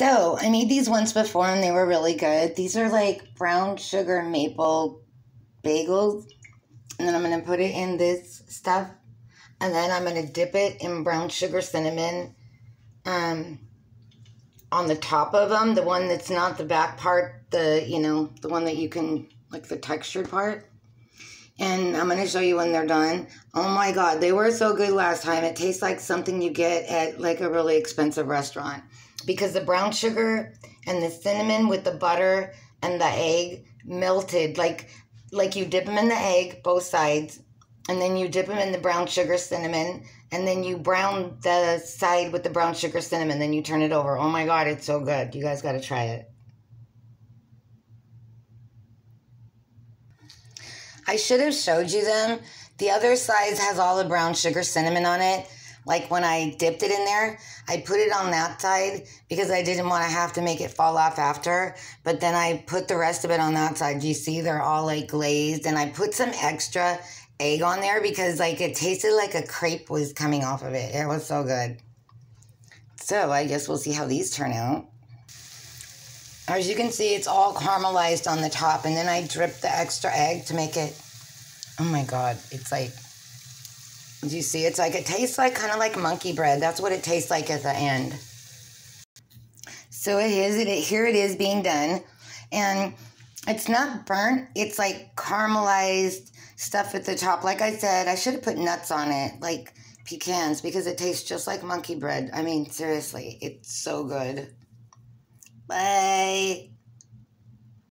So I made these once before and they were really good. These are like brown sugar maple bagels. And then I'm going to put it in this stuff. And then I'm going to dip it in brown sugar cinnamon um, on the top of them. The one that's not the back part, the, you know, the one that you can, like the textured part. And I'm going to show you when they're done. Oh my God, they were so good last time. It tastes like something you get at like a really expensive restaurant because the brown sugar and the cinnamon with the butter and the egg melted. Like like you dip them in the egg both sides and then you dip them in the brown sugar cinnamon and then you brown the side with the brown sugar cinnamon then you turn it over. Oh my god it's so good. You guys got to try it. I should have showed you them. The other side has all the brown sugar cinnamon on it like when I dipped it in there, I put it on that side because I didn't want to have to make it fall off after. But then I put the rest of it on that side. You see, they're all like glazed. And I put some extra egg on there because like it tasted like a crepe was coming off of it. It was so good. So I guess we'll see how these turn out. As you can see, it's all caramelized on the top. And then I drip the extra egg to make it, oh my God, it's like do you see? It's like, it tastes like kind of like monkey bread. That's what it tastes like at the end. So it is, it, here it is being done. And it's not burnt. It's like caramelized stuff at the top. Like I said, I should have put nuts on it, like pecans, because it tastes just like monkey bread. I mean, seriously, it's so good. Bye.